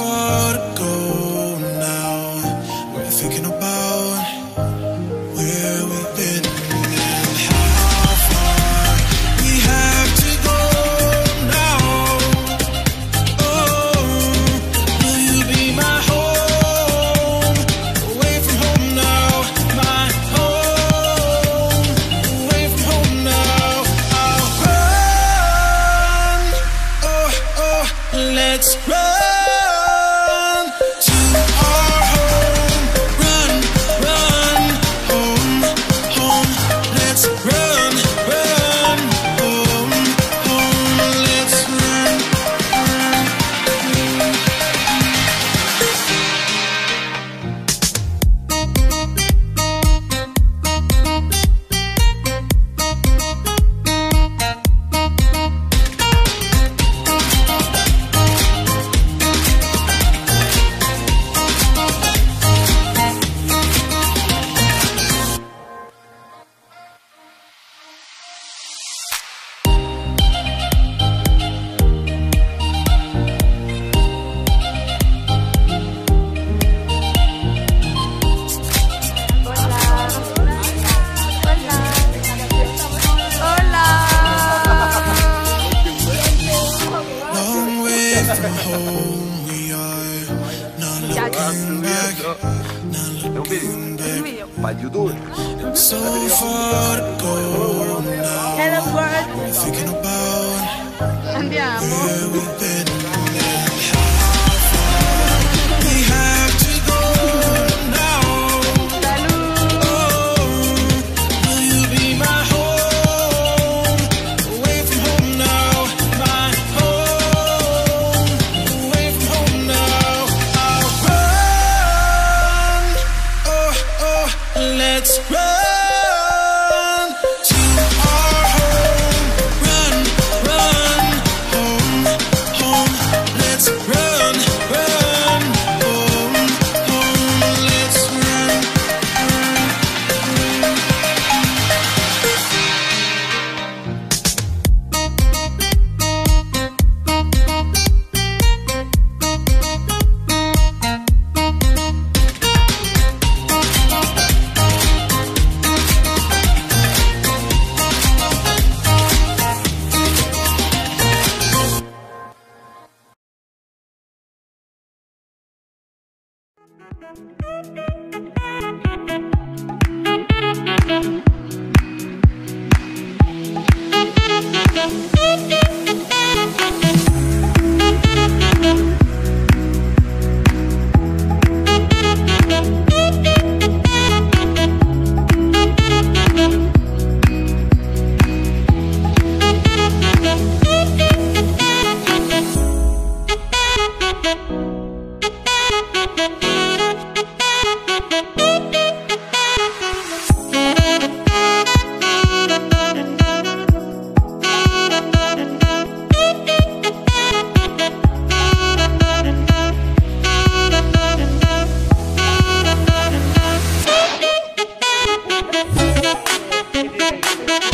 far to go Thank Música